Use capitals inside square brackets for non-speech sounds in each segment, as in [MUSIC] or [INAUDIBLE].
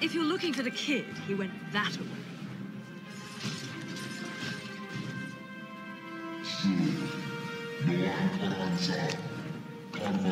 If you're looking for the kid, he went that way. I'm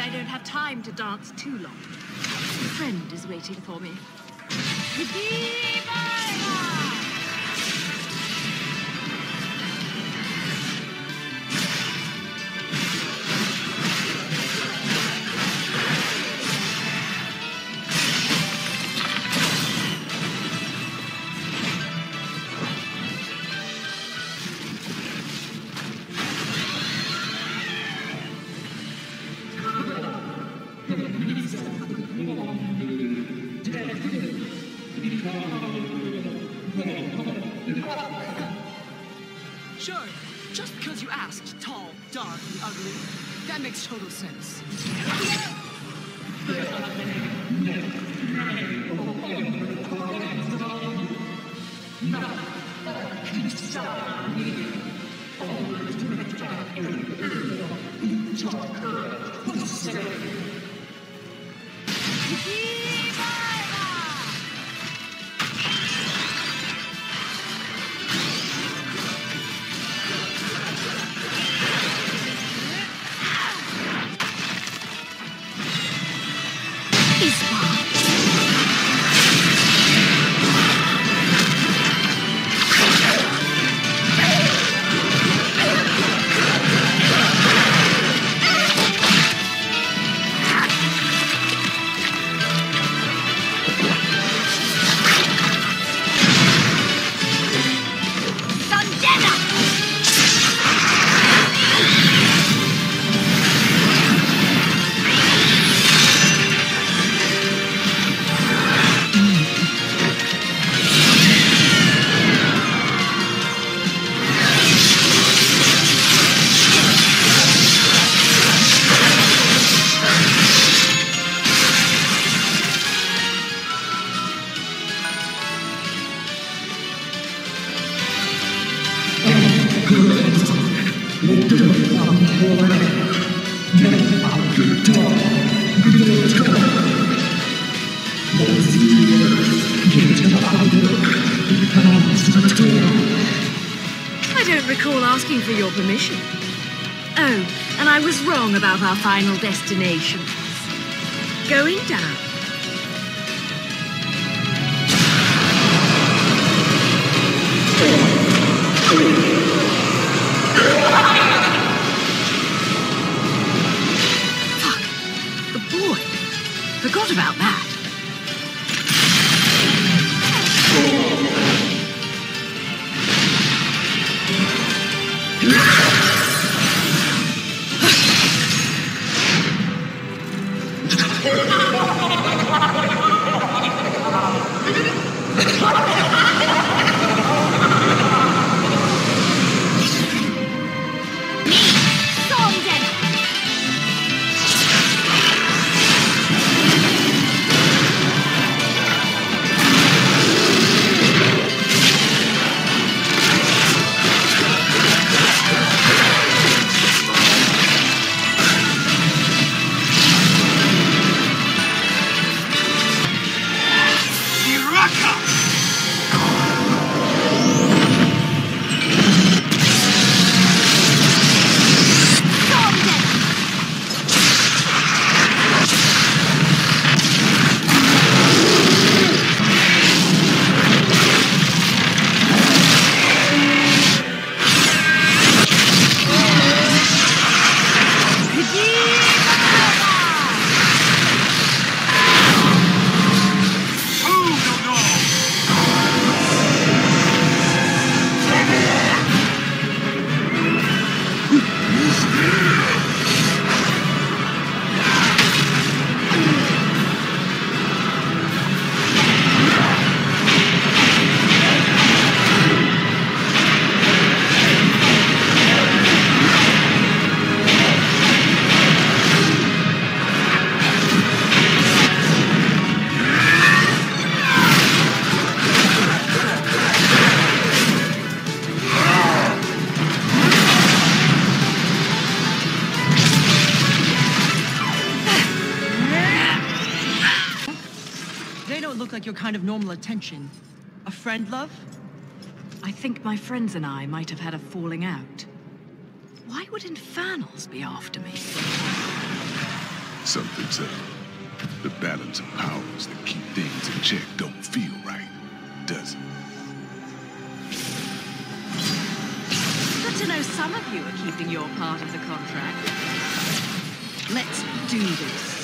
I don't have time to dance too long. A friend is waiting for me. Sure, just because you asked, tall, dark, and ugly. That makes total sense. [LAUGHS] Aqui! I don't recall asking for your permission. Oh, and I was wrong about our final destination. Going down. Fuck. About that. Kind of normal attention. A friend, love? I think my friends and I might have had a falling out. Why would Infernals be after me? Something's up. The balance of powers that keep things in check don't feel right, does it? Good to know some of you are keeping your part of the contract. Let's do this.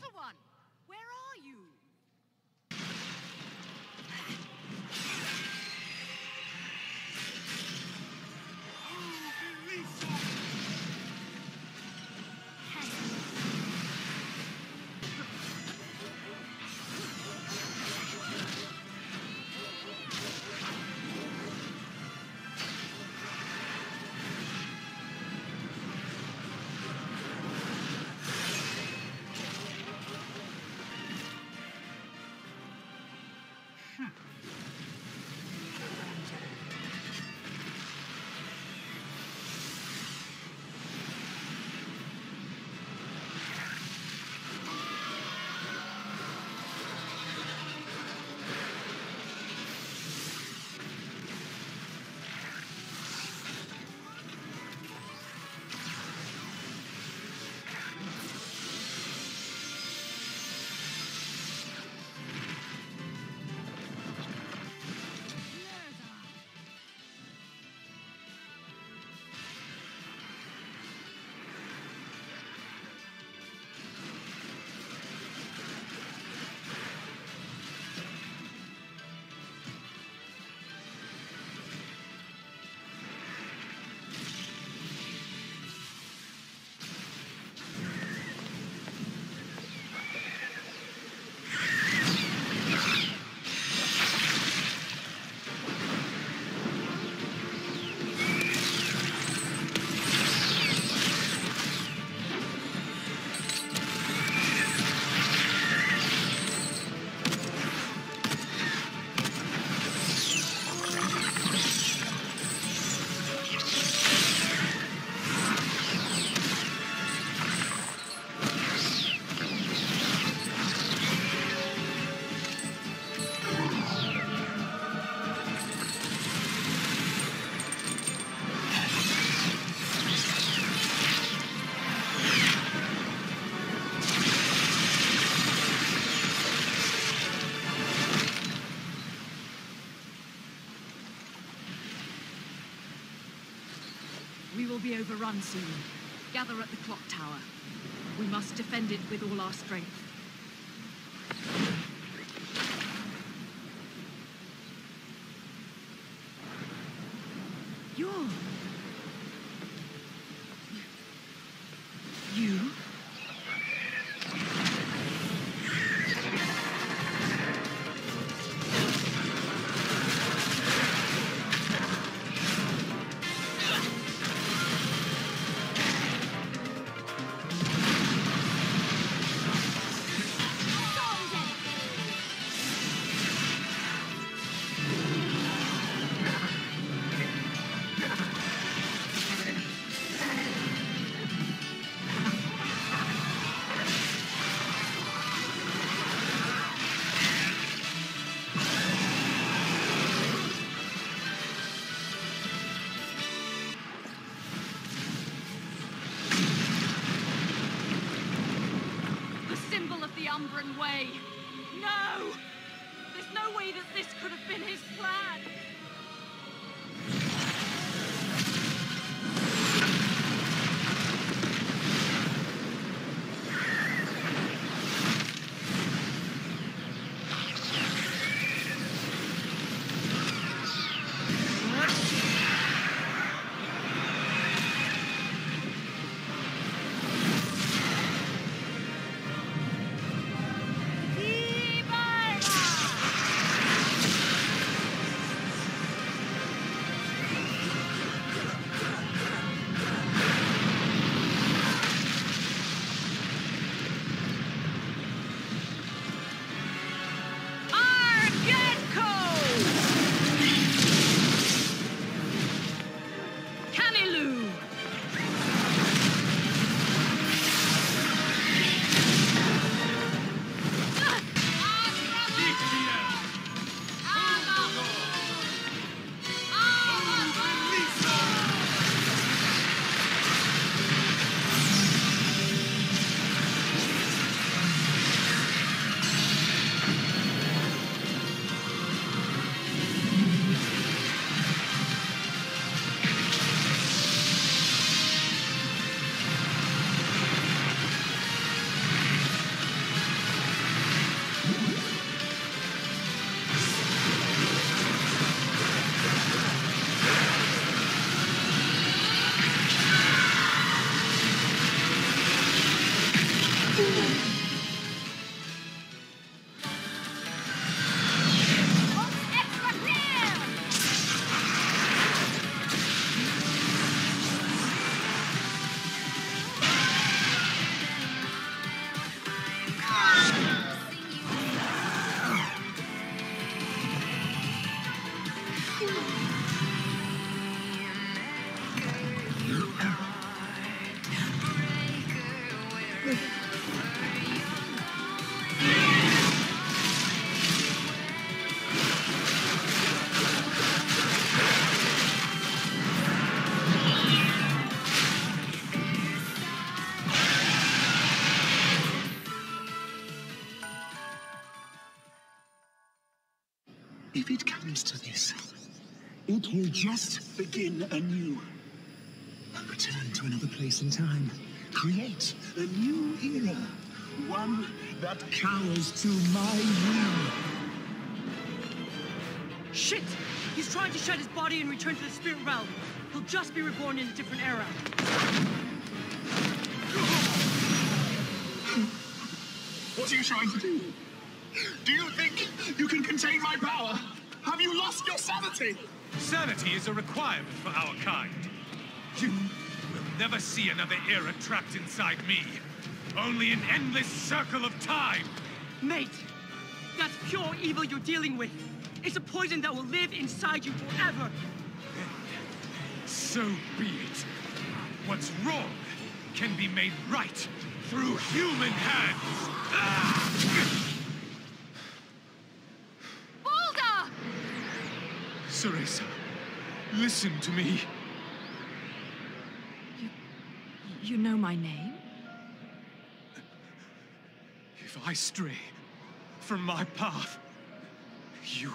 little one. Overrun soon. Gather at the clock tower. We must defend it with all our strength. If it comes to this, it will just begin anew. A return to another place and time. Create a new era. One that cowers to my will. Shit! He's trying to shed his body and return to the spirit realm. He'll just be reborn in a different era. What are you trying to do? Do you think you can contain my power? Have you lost your sanity? Sanity is a requirement for our kind. You will never see another era trapped inside me. Only an endless circle of time. Mate, that's pure evil you're dealing with. It's a poison that will live inside you forever. So be it. What's wrong can be made right through human hands. Ah! Cereza, listen to me. You know my name? If I stray from my path, you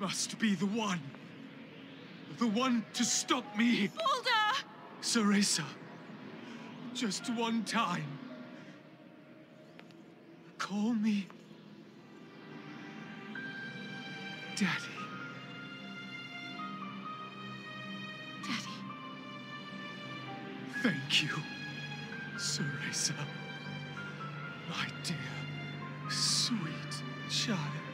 must be the one. The one to stop me. Balder! Cereza. Just one time. Call me. Daddy. Thank you, Cereza. My dear, sweet child.